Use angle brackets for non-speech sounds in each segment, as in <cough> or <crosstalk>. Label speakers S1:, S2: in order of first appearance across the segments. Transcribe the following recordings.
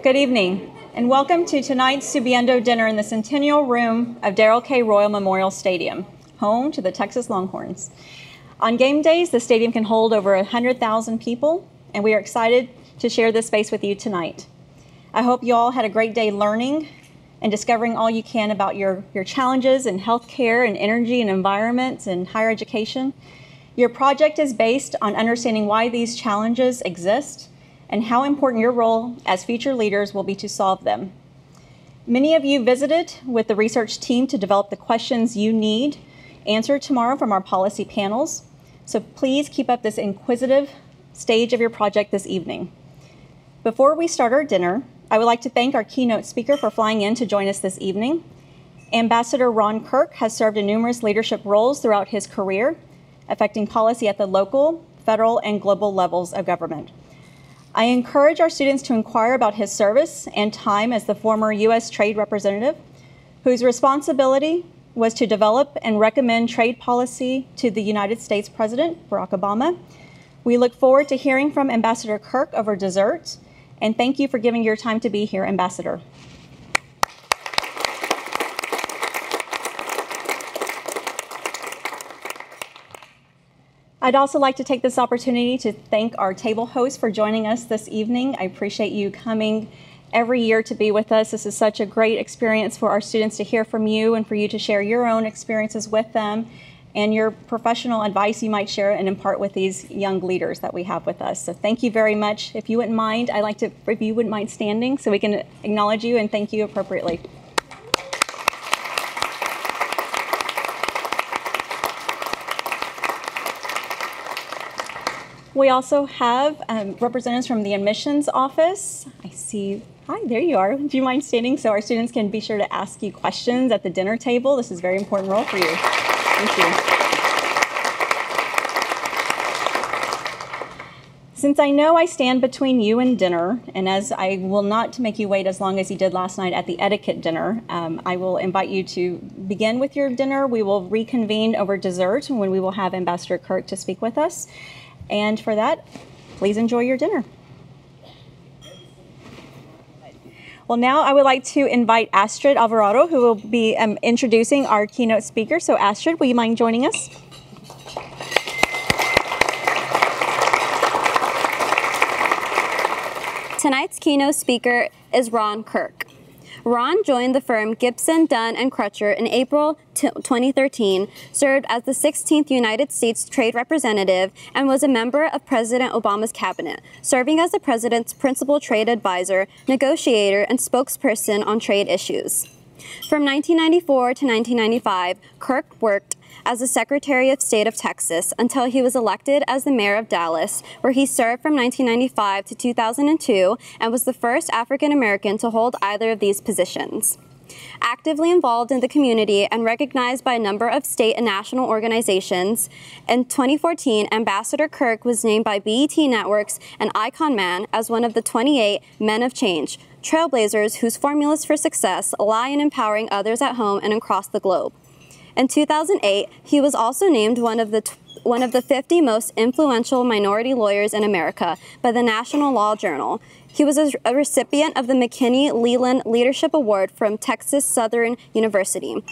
S1: Good evening, and welcome to tonight's Subiendo dinner in the Centennial Room of Darrell K. Royal Memorial Stadium, home to the Texas Longhorns. On game days, the stadium can hold over 100,000 people, and we are excited to share this space with you tonight. I hope you all had a great day learning and discovering all you can about your, your challenges in healthcare and energy and environment and higher education. Your project is based on understanding why these challenges exist and how important your role as future leaders will be to solve them. Many of you visited with the research team to develop the questions you need answered tomorrow from our policy panels. So please keep up this inquisitive stage of your project this evening. Before we start our dinner, I would like to thank our keynote speaker for flying in to join us this evening. Ambassador Ron Kirk has served in numerous leadership roles throughout his career, affecting policy at the local, federal, and global levels of government. I encourage our students to inquire about his service and time as the former U.S. Trade Representative, whose responsibility was to develop and recommend trade policy to the United States President, Barack Obama. We look forward to hearing from Ambassador Kirk over dessert, and thank you for giving your time to be here, Ambassador. I'd also like to take this opportunity to thank our table host for joining us this evening. I appreciate you coming every year to be with us. This is such a great experience for our students to hear from you and for you to share your own experiences with them and your professional advice you might share and impart with these young leaders that we have with us. So thank you very much. If you wouldn't mind, I'd like to, if you wouldn't mind standing so we can acknowledge you and thank you appropriately. We also have um, representatives from the admissions office. I see, hi, there you are. Do you mind standing so our students can be sure to ask you questions at the dinner table? This is a very important role for you. Thank you. Since I know I stand between you and dinner, and as I will not make you wait as long as you did last night at the etiquette dinner, um, I will invite you to begin with your dinner. We will reconvene over dessert when we will have Ambassador Kirk to speak with us. And for that, please enjoy your dinner. Well, now I would like to invite Astrid Alvarado, who will be um, introducing our keynote speaker. So, Astrid, will you mind joining us?
S2: Tonight's keynote speaker is Ron Kirk. Ron joined the firm Gibson, Dunn, and Crutcher in April 2013, served as the 16th United States Trade Representative, and was a member of President Obama's cabinet, serving as the president's principal trade advisor, negotiator, and spokesperson on trade issues. From 1994 to 1995, Kirk worked as the Secretary of State of Texas until he was elected as the mayor of Dallas, where he served from 1995 to 2002 and was the first African American to hold either of these positions. Actively involved in the community and recognized by a number of state and national organizations, in 2014, Ambassador Kirk was named by BET Networks and Icon Mann as one of the 28 Men of Change, trailblazers whose formulas for success lie in empowering others at home and across the globe. In 2008, he was also named one of the one of the 50 most influential minority lawyers in America by the National Law Journal. He was a, recipient of the Mickey Leland Leadership Award from Texas Southern University.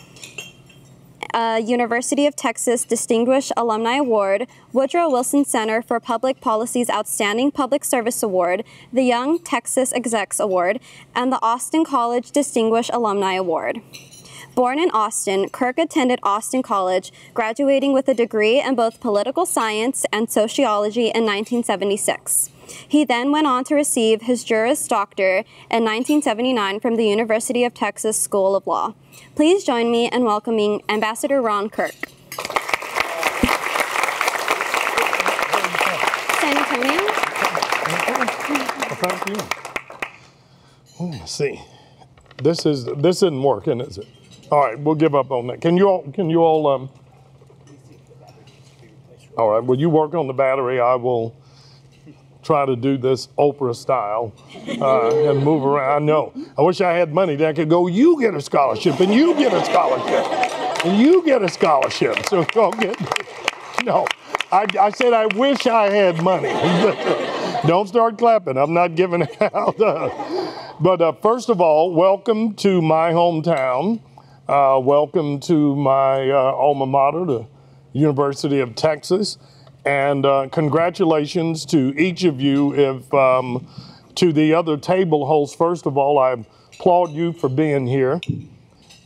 S2: Uh, University of Texas Distinguished Alumni Award, Woodrow Wilson Center for Public Policy's Outstanding Public Service Award, the Young Texas Execs Award, and the Austin College Distinguished Alumni Award. Born in Austin, Kirk attended Austin College, graduating with a degree in both political science and sociology in 1976. He then went on to receive his Juris Doctor in 1979 from the University of Texas School of Law. Please join me in welcoming Ambassador Ron Kirk. San Antonio?
S3: Thank you. Let's see. This is this isn't working, is it? All right, we'll give up on that. Can you all, can you all, um, all right, will you work on the battery? I will try to do this Oprah style uh, and move around. I know. I wish I had money that I could go, you get a scholarship and you get a scholarship and you get a scholarship. So <laughs> go get, no. I, I said I wish I had money. <laughs> Don't start clapping. I'm not giving <laughs> out. Uh, But uh, first of all, welcome to my hometown. Uh, welcome to my uh, alma mater, the University of Texas. And uh, congratulations to each of you. If um, to the other table hosts, first of all, I applaud you for being here.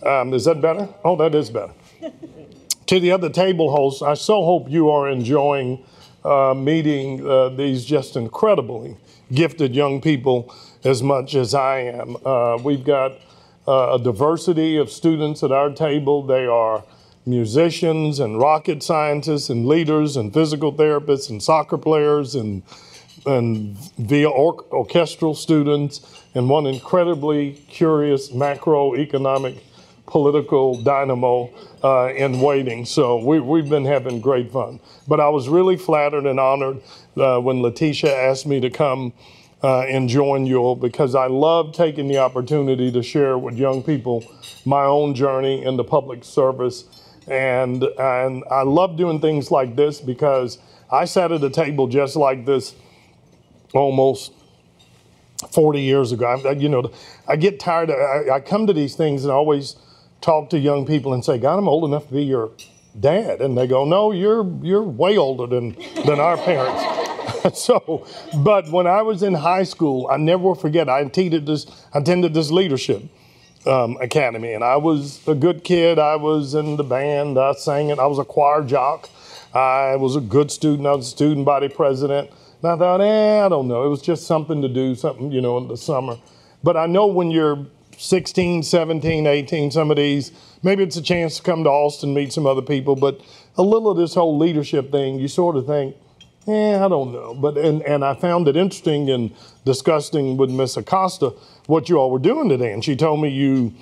S3: Um, is that better? Oh, that is better. <laughs> to the other table hosts, I so hope you are enjoying uh, meeting uh, these just incredibly gifted young people as much as I am. Uh, we've got uh, a diversity of students at our table. They are musicians and rocket scientists and leaders and physical therapists and soccer players and and via or- orchestral students and one incredibly curious macroeconomic political dynamo uh, in waiting. So we, we've been having great fun. But I was really flattered and honored uh, when Letitia asked me to come uh, and join you because I love taking the opportunity to share with young people my own journey in the public service. And, and I love doing things like this because I sat at a table just like this almost 40 years ago. I, you know, I get tired. Of, I, I come to these things and I always talk to young people and say, God, I'm old enough to be your dad. And they go, no, you're, you're way older than, than our parents. <laughs> so, but when I was in high school, I never will forget. I attended this, attended this leadership um, academy, and I was a good kid. I was in the band. I sang it. I was a choir jock. I was a good student. I was a student body president. And I thought, eh, I don't know. It was just something to do, something, you know, in the summer. But I know when you're 16, 17, 18, some of these, maybe it's a chance to come to Austin, meet some other people. But a little of this whole leadership thing, you sort of think, yeah, I don't know. But and, and I found it interesting and disgusting with Miss Acosta what you all were doing today. And she told me you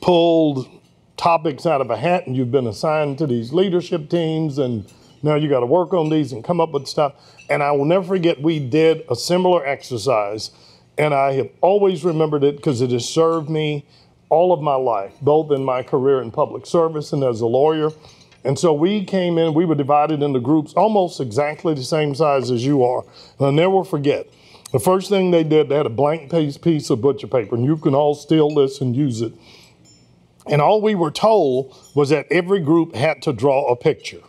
S3: pulled topics out of a hat and you've been assigned to these leadership teams and now you got to work on these and come up with stuff. And I will never forget we did a similar exercise and I have always remembered it because it has served me all of my life, both in my career in public service and as a lawyer. And so we came in, we were divided into groups almost exactly the same size as you are. And I'll never forget. The first thing they did, they had a blank piece of butcher paper, and you can all steal this and use it. And all we were told was that every group had to draw a picture.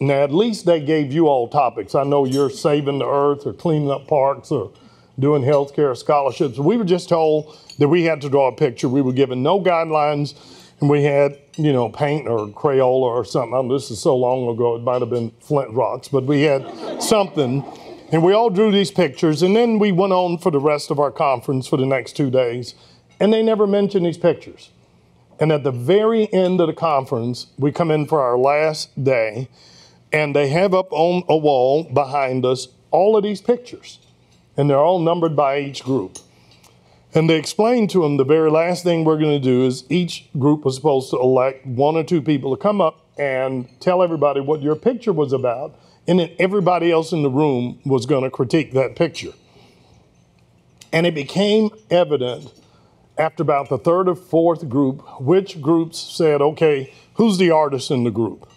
S3: Now, at least they gave you all topics. I know you're saving the earth or cleaning up parks or doing healthcare scholarships. We were just told that we had to draw a picture. We were given no guidelines and we had, you know, paint or Crayola or something. I mean, this is so long ago, it might have been flint rocks, but we had something. And we all drew these pictures. And then we went on for the rest of our conference for the next two days. And they never mentioned these pictures. And at the very end of the conference, we come in for our last day, and they have up on a wall behind us all of these pictures. And they're all numbered by each group. And they explained to him the very last thing we're going to do is each group was supposed to elect one or two people to come up and tell everybody what your picture was about, and then everybody else in the room was going to critique that picture. And it became evident after about the third or fourth group which groups said, okay, who's the artist in the group?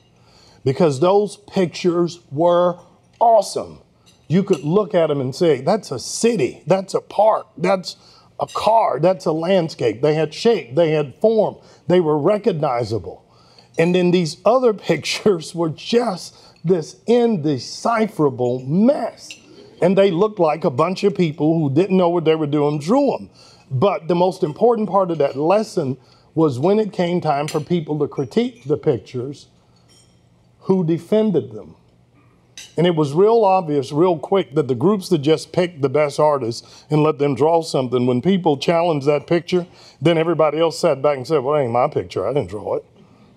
S3: Because those pictures were awesome. You could look at them and say, that's a city, that's a park, that's a car, that's a landscape. They had shape, they had form, they were recognizable. And then these other <laughs> pictures were just this indecipherable mess. And they looked like a bunch of people who didn't know what they were doing drew them. But the most important part of that lesson was when it came time for people to critique the pictures, who defended them. And it was real obvious, real quick, that the groups that just picked the best artists and let them draw something, when people challenged that picture, then everybody else sat back and said, Well, it ain't my picture. I didn't draw it.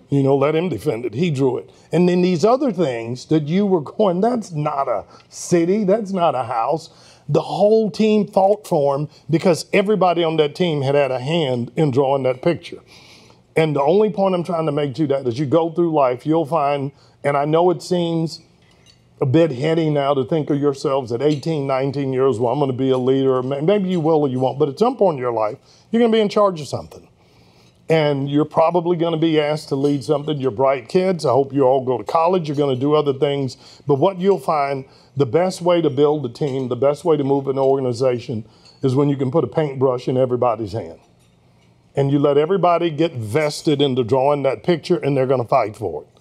S3: You know, let him defend it. He drew it. And then these other things that you were going, that's not a city, that's not a house. The whole team fought for him because everybody on that team had had a hand in drawing that picture. And the only point I'm trying to make to that is you go through life, you'll find, and I know it seems a bit heady now to think of yourselves at 18, 19 years, well, I'm going to be a leader. Maybe you will or you won't, but at some point in your life, you're going to be in charge of something. And you're probably going to be asked to lead something. You're bright kids. I hope you all go to college. You're going to do other things. But what you'll find the best way to build a team, the best way to move an organization is when you can put a paintbrush in everybody's hand. And you let everybody get vested into drawing that picture and they're going to fight for it.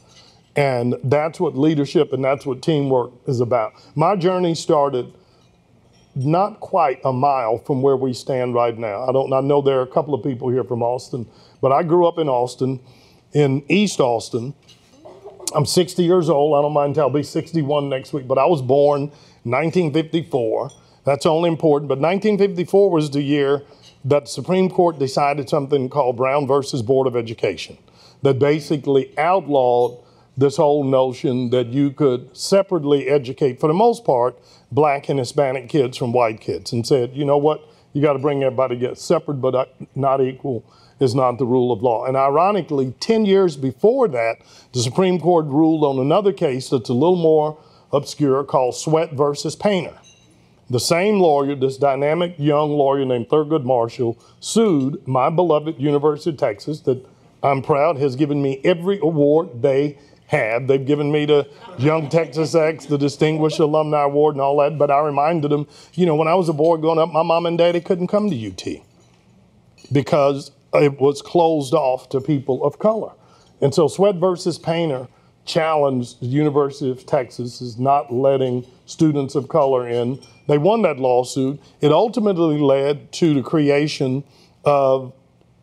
S3: And that's what leadership and that's what teamwork is about. My journey started not quite a mile from where we stand right now. I don't I know there are a couple of people here from Austin, but I grew up in Austin, in East Austin. I'm 60 years old. I don't mind telling. I'll be 61 next week, but I was born 1954. That's only important. But 1954 was the year that the Supreme Court decided something called Brown versus Board of Education that basically outlawed this whole notion that you could separately educate, for the most part, black and Hispanic kids from white kids and said, you know what, you got to bring everybody together. Separate but not equal is not the rule of law. And ironically, 10 years before that, the Supreme Court ruled on another case that's a little more obscure called Sweatt versus Painter. The same lawyer, this dynamic young lawyer named Thurgood Marshall, sued my beloved University of Texas that I'm proud has given me every award they have. They've given me the Young Texas Execs, the Distinguished Alumni Award, and all that. But I reminded them, you know, when I was a boy growing up, my mom and daddy couldn't come to UT because it was closed off to people of color. And so Sweatt versus Painter challenged the University of Texas is not letting students of color in. They won that lawsuit. It ultimately led to the creation of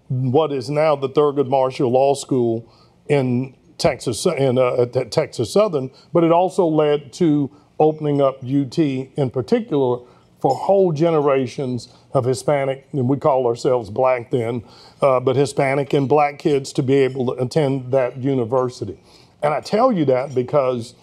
S3: what is now the Thurgood Marshall Law School in Texas in uh, Texas Southern, but it also led to opening up UT in particular for whole generations of Hispanic, and we call ourselves black then, uh, but Hispanic and black kids to be able to attend that university. And I tell you that because,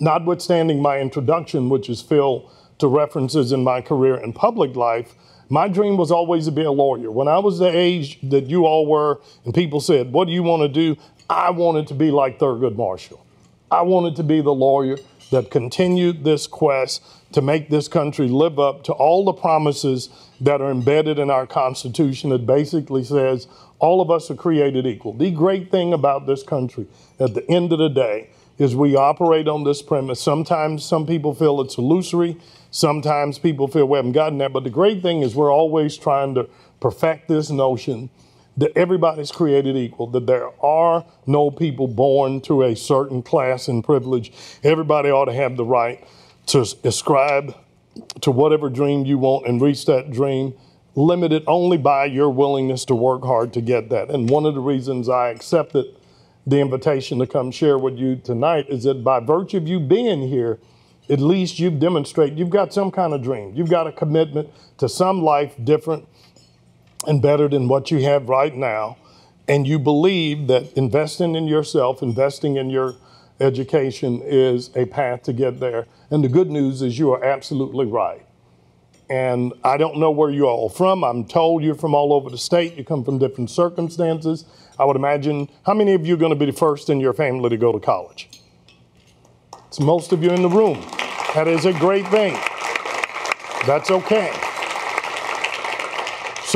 S3: notwithstanding my introduction, which is filled to references in my career in public life, my dream was always to be a lawyer. When I was the age that you all were, and people said, What do you want to do? I wanted to be like Thurgood Marshall. I wanted to be the lawyer that continued this quest to make this country live up to all the promises that are embedded in our Constitution that basically says all of us are created equal. The great thing about this country at the end of the day is we operate on this premise. Sometimes some people feel it's illusory, sometimes people feel we haven't gotten there, but the great thing is we're always trying to perfect this notion that everybody's created equal, that there are no people born to a certain class and privilege. Everybody ought to have the right to ascribe to whatever dream you want and reach that dream, limited only by your willingness to work hard to get that. And one of the reasons I accepted the invitation to come share with you tonight is that by virtue of you being here, at least you've demonstrated you've got some kind of dream. You've got a commitment to some life different and better than what you have right now, and you believe that investing in yourself, investing in your education is a path to get there. And the good news is you are absolutely right. And I don't know where you're all from. I'm told you're from all over the state. You come from different circumstances. I would imagine, how many of you are going to be the first in your family to go to college? It's most of you in the room. That is a great thing. That's okay.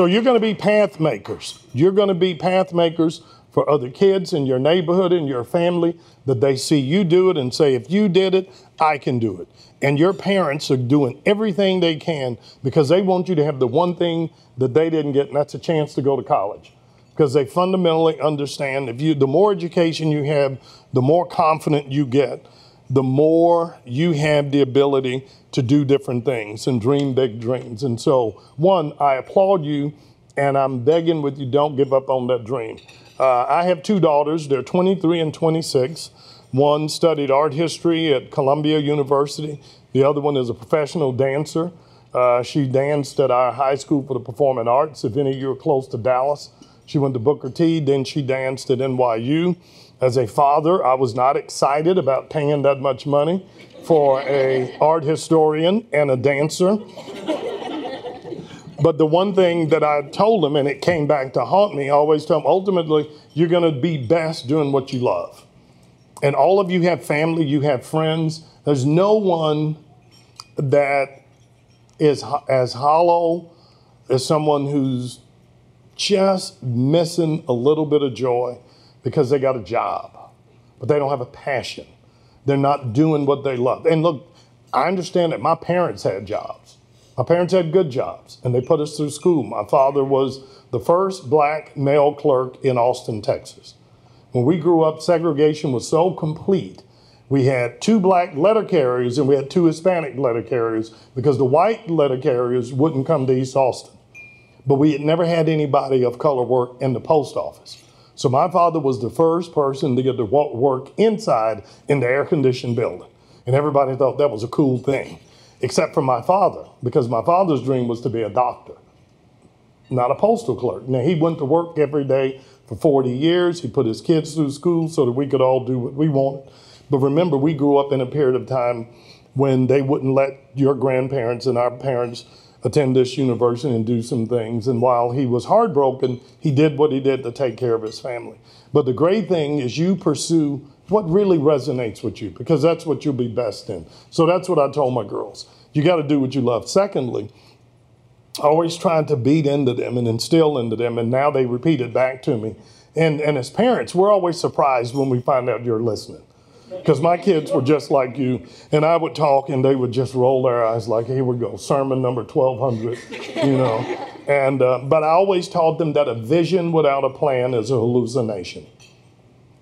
S3: So you're going to be path makers. You're going to be path makers for other kids in your neighborhood, in your family, that they see you do it and say, if you did it, I can do it. And your parents are doing everything they can because they want you to have the one thing that they didn't get, and that's a chance to go to college. Because they fundamentally understand if you the more education you have, the more confident you get the more you have the ability to do different things and dream big dreams. And so, one, I applaud you, and I'm begging with you, don't give up on that dream. Uh, I have two daughters, they're 23 and 26. One studied art history at Columbia University, the other one is a professional dancer. Uh, she danced at our high school for the performing arts. If any of you are close to Dallas, she went to Booker T, then she danced at NYU. As a father, I was not excited about paying that much money for a art historian and a dancer. but the one thing that I told him, and it came back to haunt me, I always tell him, ultimately, you're going to be best doing what you love. And all of you have family, you have friends. There's no one that is as hollow as someone who's just missing a little bit of joy because they got a job, but they don't have a passion. They're not doing what they love. And look, I understand that my parents had jobs. My parents had good jobs and they put us through school. My father was the first black male clerk in Austin, Texas. When we grew up, segregation was so complete. We had two black letter carriers and we had two Hispanic letter carriers because the white letter carriers wouldn't come to East Austin. But we had never had anybody of color work in the post office. So my father was the first person to get to work inside in the air conditioned building. And everybody thought that was a cool thing, except for my father, because my father's dream was to be a doctor, not a postal clerk. Now, he went to work every day for 40 years. He put his kids through school so that we could all do what we wanted. But remember, we grew up in a period of time when they wouldn't let your grandparents and our parents attend this university and do some things. And while he was heartbroken, he did what he did to take care of his family. But the great thing is you pursue what really resonates with you because that's what you'll be best in. So that's what I told my girls. You got to do what you love. Secondly, always trying to beat into them and instill into them. And now they repeat it back to me. And, and as parents, we're always surprised when we find out you're listening. Because my kids were just like you, and I would talk, and they would just roll their eyes like, "Here we go, sermon number 1200," you know. <laughs> And uh, but I always taught them that a vision without a plan is a hallucination.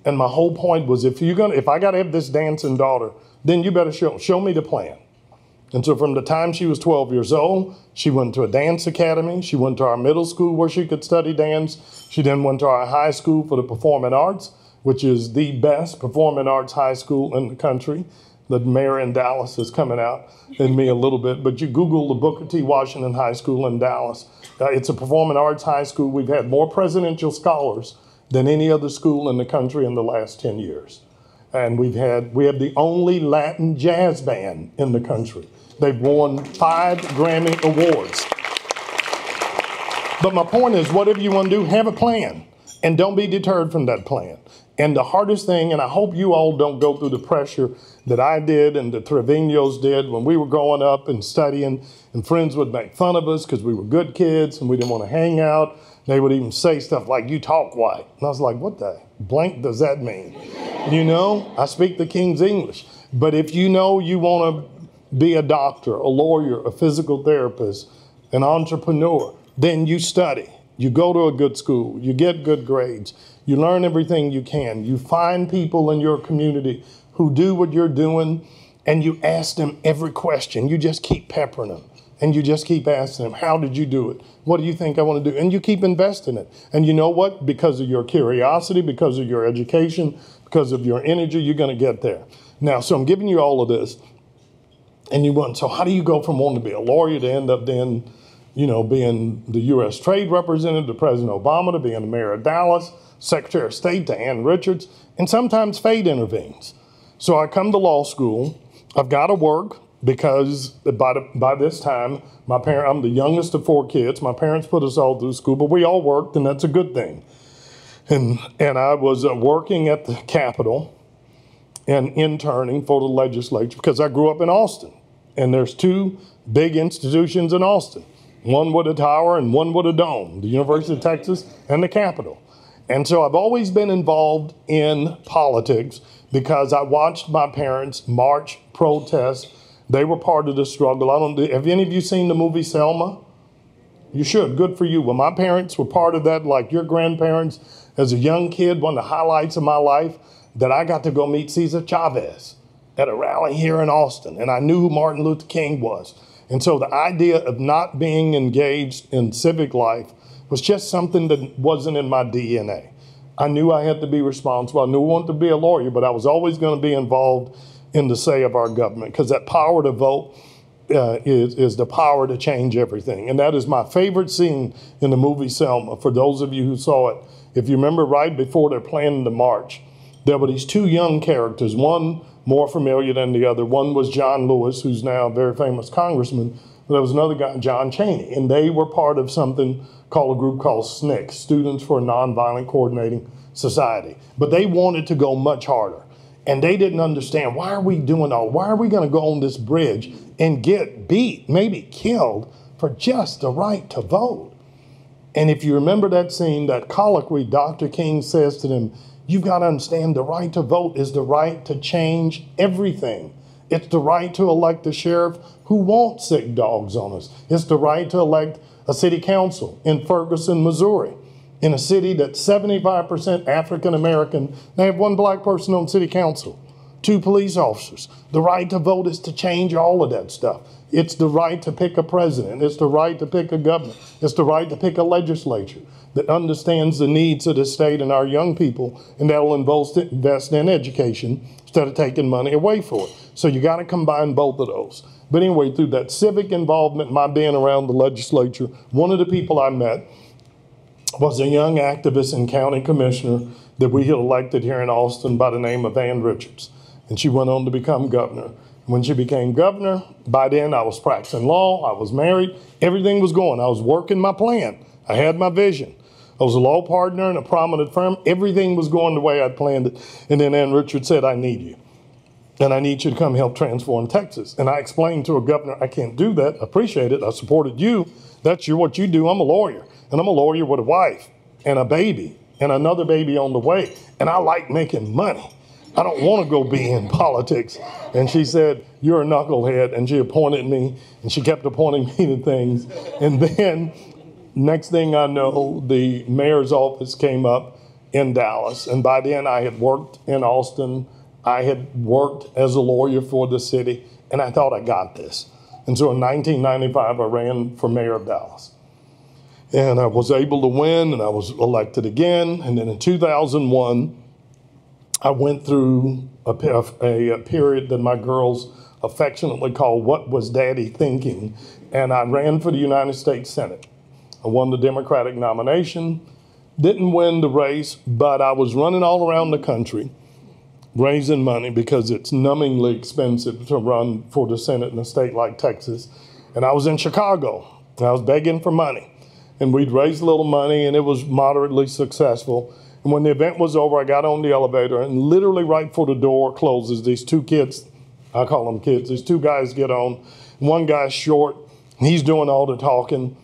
S3: And my whole point was, if you're gonna, if I got to have this dancing daughter, then you better show show me the plan. And so from the time she was 12 years old, she went to a dance academy. She went to our middle school where she could study dance. She then went to our high school for the performing arts, which is the best performing arts high school in the country. The mayor in Dallas is coming out in me a little bit, but you Google the Booker T. Washington High School in Dallas. Uh, it's a performing arts high school. We've had more presidential scholars than any other school in the country in the last 10 years. And we've had, we have the only Latin jazz band in the country. They've won five Grammy Awards. But my point is, whatever you want to do, have a plan and don't be deterred from that plan. And the hardest thing, and I hope you all don't go through the pressure that I did and the Trevino's did when we were growing up and studying, and friends would make fun of us because we were good kids and we didn't want to hang out. They would even say stuff like, You talk white. And I was like, What the blank does that mean? You know, I speak the King's English. But if you know you want to be a doctor, a lawyer, a physical therapist, an entrepreneur, then you study. You go to a good school, you get good grades, you learn everything you can, you find people in your community who do what you're doing, and you ask them every question. You just keep peppering them. And you just keep asking them, How did you do it? What do you think I want to do? And you keep investing it. And you know what? Because of your curiosity, because of your education, because of your energy, you're going to get there. Now, so I'm giving you all of this and you want so how do you go from wanting to be a lawyer to end up then you know being the u.s trade representative to president obama to being the mayor of dallas secretary of state to ann richards and sometimes fate intervenes. So i come to law school. I've got to work because by, the, by this time my parent i'm the youngest of four kids. My parents put us all through school but we all worked and that's a good thing. And, and i was uh, working at the capitol and interning for the legislature because i grew up in austin and there's two big institutions in Austin one with a tower and one with a dome the University of Texas and the Capitol. And so I've always been involved in politics because I watched my parents march, protest. They were part of the struggle. I don't. Have any of you seen the movie Selma? You should. Good for you. Well, my parents were part of that, like your grandparents. As a young kid, one of the highlights of my life that I got to go meet Cesar Chavez at a rally here in Austin, and I knew who Martin Luther King was. And so the idea of not being engaged in civic life was just something that wasn't in my DNA. I knew I had to be responsible. I knew I wanted to be a lawyer, but I was always going to be involved in the say of our government because that power to vote uh, is, is the power to change everything. And that is my favorite scene in the movie Selma. For those of you who saw it, if you remember right before they're planning the march, there were these two young characters. One more familiar than the other. One was John Lewis, who's now a very famous congressman. There was another guy, John Cheney, and they were part of something called a group called SNCC, Students for a Nonviolent Coordinating Society. But they wanted to go much harder. And they didn't understand why are we doing all? Why are we going to go on this bridge and get beat, maybe killed, for just the right to vote? And if you remember that scene, that colloquy, Dr. King says to them, You've got to understand the right to vote is the right to change everything. It's the right to elect a sheriff who won't sick dogs on us. It's the right to elect a city council in Ferguson, Missouri, in a city that's 75% African American. They have one black person on city council, two police officers. The right to vote is to change all of that stuff. It's the right to pick a president. It's the right to pick a governor. It's the right to pick a legislature that understands the needs of the state and our young people, and that'll invest in education instead of taking money away for it. So you got to combine both of those. But anyway, through that civic involvement, my being around the legislature, one of the people I met was a young activist and county commissioner that we had elected here in Austin by the name of Ann Richards. And she went on to become governor. When she became governor, by then I was practicing law, I was married, everything was going. I was working my plan, I had my vision. I was a law partner in a prominent firm. Everything was going the way I'd planned it. And then Ann Richards said, I need you. And I need you to come help transform Texas. And I explained to a governor, I can't do that. I appreciate it. I supported you. That's your, what you do. I'm a lawyer. And I'm a lawyer with a wife and a baby and another baby on the way. And I like making money. I don't want to go be in <laughs> politics. And she said, You're a knucklehead. And she appointed me, and she kept appointing <laughs> me to things. And then, next thing I know, the mayor's office came up in Dallas. And by then, I had worked in Austin. I had worked as a lawyer for the city, and I thought I got this. And so in 1995, I ran for mayor of Dallas. And I was able to win, and I was elected again. And then in 2001, I went through a, a, a, period that my girls affectionately call What Was Daddy Thinking? And I ran for the United States Senate. I won the Democratic nomination, didn't win the race, but I was running all around the country raising money because it's numbingly expensive to run for the Senate in a state like Texas. And I was in Chicago, and I was begging for money. And we'd raised a little money, and it was moderately successful. And when the event was over, I got on the elevator, and literally right before the door closes, these two kids, I call them kids, these two guys get on. One guy's short, he's doing all the talking.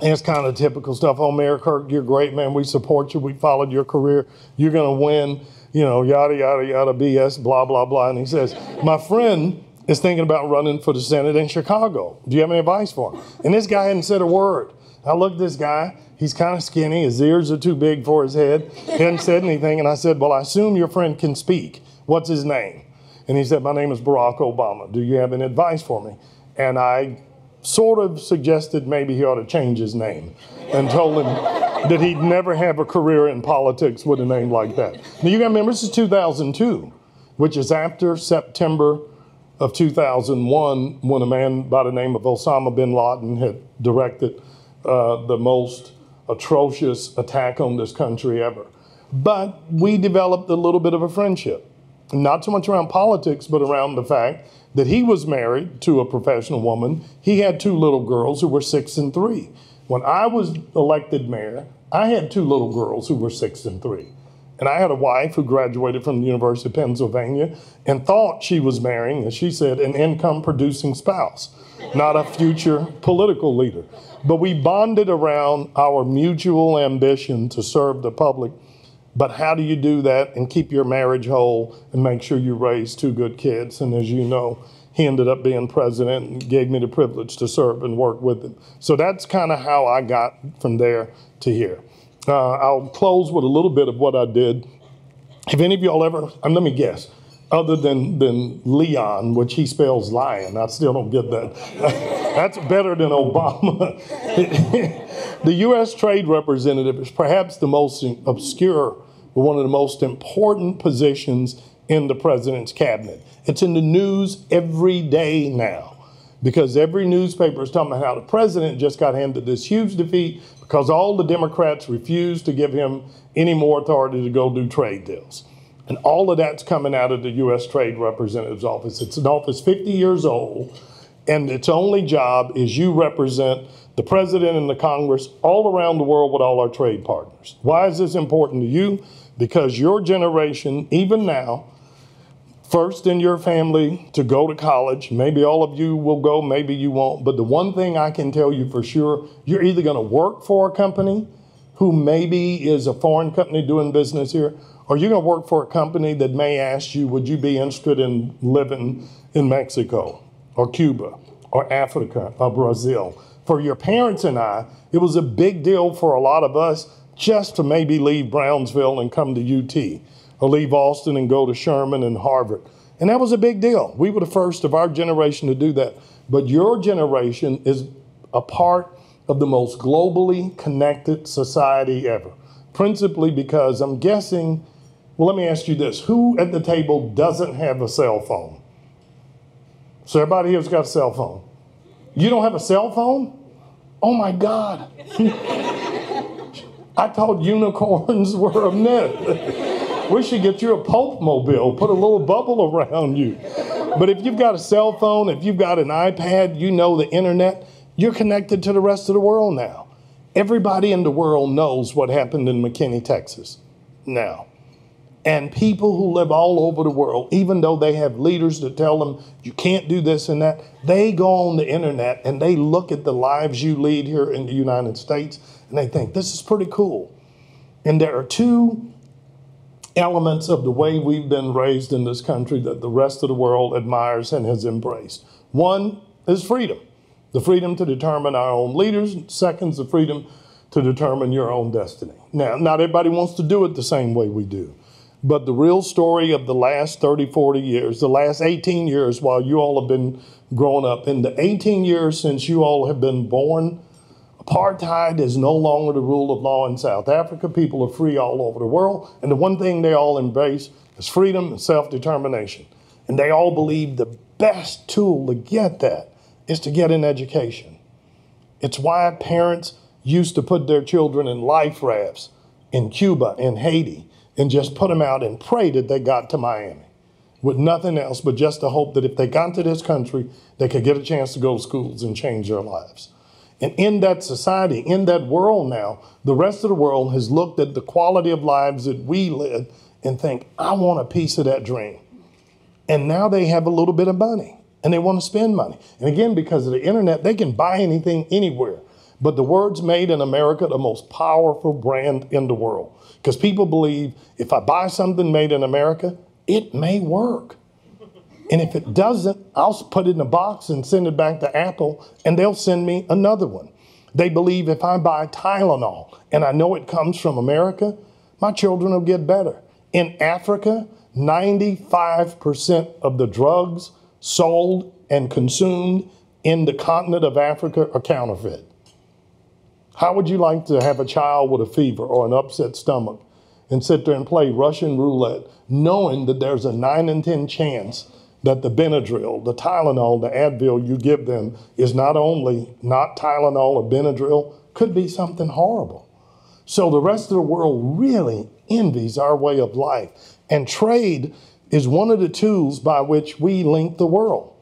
S3: And it's kind of typical stuff. Oh, Mayor Kirk, you're great, man. We support you. We followed your career. You're going to win, you know, yada, yada, yada, BS, blah, blah, blah. And he says, My friend is thinking about running for the Senate in Chicago. Do you have any advice for him? And this guy hadn't said a word. I looked at this guy. He's kind of skinny. His ears are too big for his head. He hadn't said anything. And I said, Well, I assume your friend can speak. What's his name? And he said, My name is Barack Obama. Do you have any advice for me? And I sort of suggested maybe he ought to change his name and told him that he'd never have a career in politics with a name like that. Now, you got to remember, this is 2002, which is after September of 2001 when a man by the name of Osama bin Laden had directed uh, the most atrocious attack on this country ever. But we developed a little bit of a friendship, not so much around politics, but around the fact that he was married to a professional woman. He had two little girls who were six and three. When I was elected mayor, I had two little girls who were six and three. And I had a wife who graduated from the University of Pennsylvania and thought she was marrying, as she said, an income producing spouse, not a future political leader. But we bonded around our mutual ambition to serve the public. But how do you do that and keep your marriage whole and make sure you raise two good kids? And as you know, he ended up being president and gave me the privilege to serve and work with him. So that's kind of how I got from there to here. Uh, I'll close with a little bit of what I did. Have any of y'all ever, um, let me guess, other than, than Leon, which he spells lion, I still don't get that. <laughs> That's better than Obama. <laughs> the U.S. Trade Representative is perhaps the most obscure, but one of the most important positions in the president's cabinet. It's in the news every day now because every newspaper is talking about how the president just got handed this huge defeat because all the Democrats refused to give him any more authority to go do trade deals. And all of that's coming out of the U.S. Trade Representative's office. It's an office 50 years old, and its only job is you represent the president and the Congress all around the world with all our trade partners. Why is this important to you? Because your generation, even now, first in your family to go to college. Maybe all of you will go, maybe you won't. But the one thing I can tell you for sure, you're either going to work for a company who maybe is a foreign company doing business here, Or you're going to work for a company that may ask you, would you be interested in living in Mexico or Cuba or Africa or Brazil? For your parents and I, it was a big deal for a lot of us just to maybe leave Brownsville and come to UT or leave Austin and go to Sherman and Harvard. And that was a big deal. We were the first of our generation to do that. But your generation is a part of the most globally connected society ever, principally because I'm guessing, well, let me ask you this who at the table doesn't have a cell phone? So everybody here's got a cell phone. You don't have a cell phone? Oh my God. <laughs> I thought unicorns <laughs> were a myth. <laughs> we should get you a Popemobile, put a little bubble around you. But if you've got a cell phone, if you've got an iPad, you know the internet, you're connected to the rest of the world now. Everybody in the world knows what happened in McKinney, Texas now. And people who live all over the world, even though they have leaders that tell them you can't do this and that, they go on the internet and they look at the lives you lead here in the United States and they think this is pretty cool. And there are two elements of the way we've been raised in this country that the rest of the world admires and has embraced. One is freedom the freedom to determine our own leaders. Second is the freedom to determine your own destiny. Now, not everybody wants to do it the same way we do. But the real story of the last 30, 40 years, the last 18 years while you all have been growing up, in the 18 years since you all have been born, apartheid is no longer the rule of law in South Africa. People are free all over the world. And the one thing they all embrace is freedom and self determination. And they all believe the best tool to get that is to get an education. It's why parents used to put their children in life rafts in Cuba and Haiti and just put them out and pray that they got to Miami with nothing else but just the hope that if they got to this country, they could get a chance to go to schools and change their lives. And in that society, in that world now, the rest of the world has looked at the quality of lives that we live and think, I want a piece of that dream. And now they have a little bit of money and they want to spend money. And again, because of the internet, they can buy anything anywhere. But the words made in America, the most powerful brand in the world. Because people believe if I buy something made in America, it may work. And if it doesn't, I'll put it in a box and send it back to Apple, and they'll send me another one. They believe if I buy Tylenol and I know it comes from America, my children will get better. In Africa, 95% of the drugs sold and consumed in the continent of Africa are counterfeit. How would you like to have a child with a fever or an upset stomach and sit there and play Russian roulette, knowing that there's a 9 in 10 chance that the Benadryl, the Tylenol, the Advil you give them is not only not Tylenol or Benadryl, could be something horrible. So the rest of the world really envies our way of life. And trade is one of the tools by which we link the world.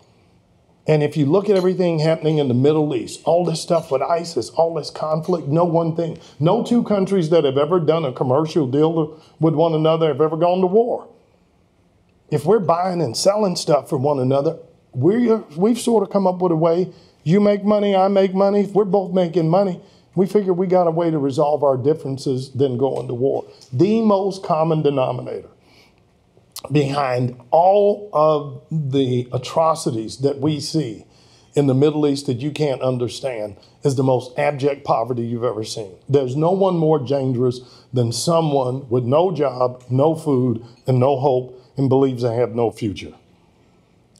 S3: And if you look at everything happening in the Middle East, all this stuff with ISIS, all this conflict, no one thing, no two countries that have ever done a commercial deal with one another have ever gone to war. If we're buying and selling stuff for one another, we we've sort of come up with a way. You make money, I make money. If we're both making money, we figure we got a way to resolve our differences than going to war. The most common denominator behind all of the atrocities that we see in the Middle East that you can't understand is the most abject poverty you've ever seen. There's no one more dangerous than someone with no job, no food, and no hope, and believes they have no future.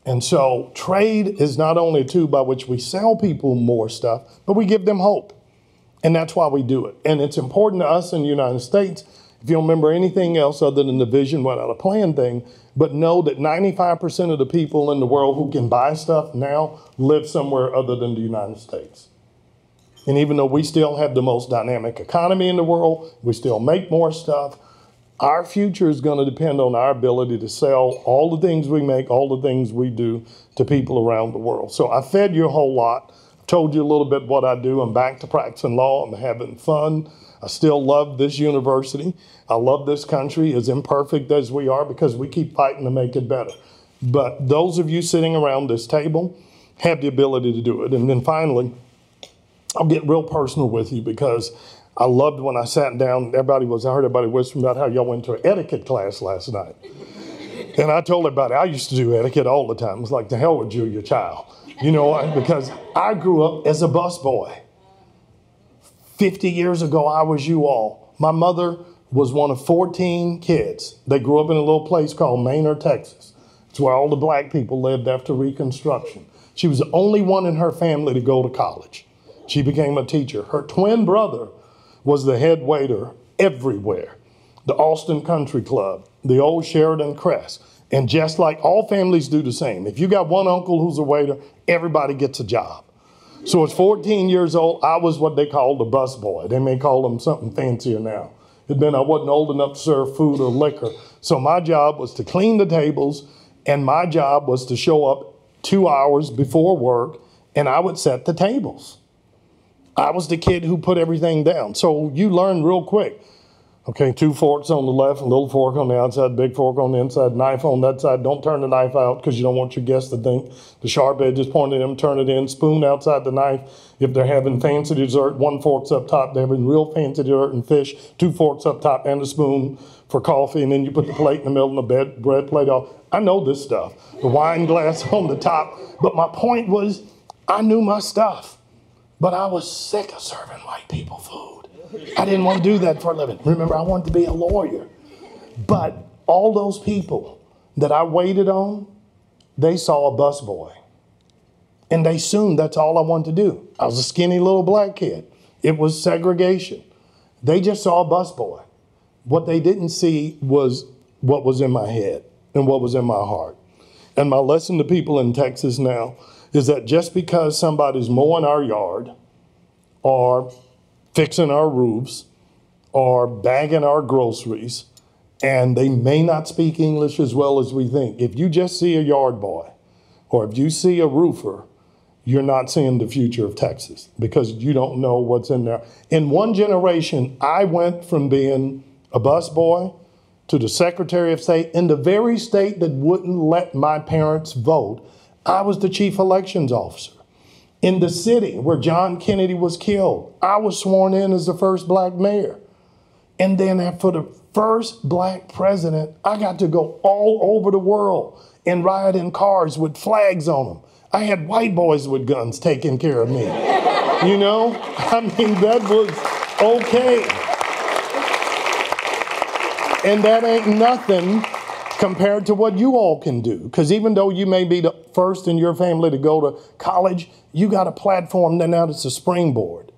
S3: And so, trade is not only a tool by which we sell people more stuff, but we give them hope. And that's why we do it. And it's important to us in the United States if you don't remember anything else other than the vision without a plan thing, but know that 95% of the people in the world who can buy stuff now live somewhere other than the United States. And even though we still have the most dynamic economy in the world, we still make more stuff, our future is going to depend on our ability to sell all the things we make, all the things we do to people around the world. So I fed you a whole lot, told you a little bit what I do. I'm back to practicing law, I'm having fun. I still love this university. I love this country, as imperfect as we are, because we keep fighting to make it better. But those of you sitting around this table have the ability to do it. And then finally, I'll get real personal with you because I loved when I sat down. Everybody was, I heard everybody whispering about how y'all went to an etiquette class last night. And I told everybody I used to do etiquette all the time. It was like, the hell with you, your child. You know why? Because I grew up as a busboy. 50 years ago, I was you all. My mother was one of 14 kids. They grew up in a little place called Manor, Texas. It's where all the black people lived after Reconstruction. She was the only one in her family to go to college. She became a teacher. Her twin brother was the head waiter everywhere the Austin Country Club, the old Sheraton Crest. And just like all families do the same, if you got one uncle who's a waiter, everybody gets a job. So at 14 years old, I was what they called a bus boy. They may call them something fancier now. It meant I wasn't old enough to serve food or liquor. So my job was to clean the tables, and my job was to show up two hours before work, and I would set the tables. I was the kid who put everything down. So you learn real quick. Okay, two forks on the left, a little fork on the outside, big fork on the inside, knife on that side. Don't turn the knife out because you don't want your guests to think the sharp edge is pointing at them. Turn it in, spoon outside the knife. If they're having fancy dessert, one fork's up top. They're having real fancy dessert and fish, two forks up top and a spoon for coffee. And then you put the plate in the middle and the bed, bread plate off. I know this stuff. The wine glass <laughs> on the top. But my point was, I knew my stuff. But I was sick of serving white people food. I didn't want to do that for a living. Remember, I wanted to be a lawyer. But all those people that I waited on, they saw a busboy. And they assumed that's all I wanted to do. I was a skinny little black kid. It was segregation. They just saw a busboy. What they didn't see was what was in my head and what was in my heart. And my lesson to people in Texas now is that just because somebody's mowing our yard or fixing our roofs or bagging our groceries, and they may not speak English as well as we think. If you just see a yard boy or if you see a roofer, you're not seeing the future of Texas because you don't know what's in there. In one generation, I went from being a busboy to the Secretary of State in the very state that wouldn't let my parents vote. I was the chief elections officer in the city where John Kennedy was killed. I was sworn in as the first black mayor. And then for the first black president, I got to go all over the world and ride in cars with flags on them. I had white boys with guns taking care of me. you know? <laughs> I mean, that was okay. And that ain't nothing compared to what you all can do. Because even though you may be the first in your family to go to college, you got a platform that now that's a springboard.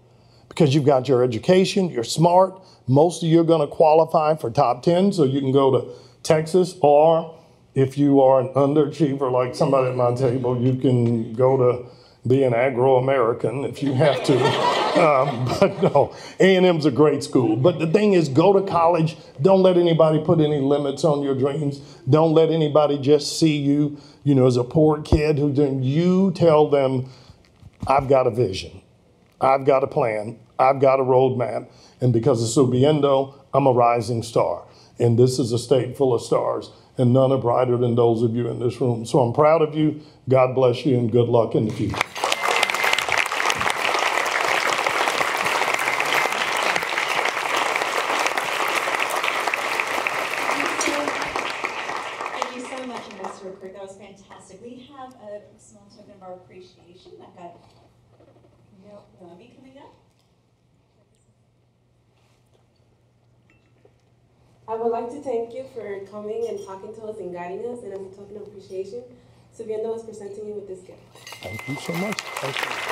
S3: Because you've got your education, you're smart, most of you are going to qualify for top 10, so you can go to Texas, or if you are an underachiever like somebody at my table, you can go to be an Agro-American if you have to. um, but no, A&M's a great school. But the thing is, go to college. Don't let anybody put any limits on your dreams. Don't let anybody just see you, you know, as a poor kid who then you tell them, I've got a vision. I've got a plan. I've got a roadmap. And because of Subiendo, I'm a rising star. And this is a state full of stars and none are brighter than those of you in this room. So I'm proud of you. God bless you and good luck in the future.
S1: Thank you so much, Ambassador Kirk. That was fantastic. We have a small token of our appreciation. I've got Neil Robbie coming up.
S4: I would like to thank you for coming and talking to us and guiding us, and I'm talking of appreciation, So Subiendo is presenting you with this gift.
S3: Thank you so much.